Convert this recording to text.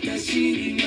私に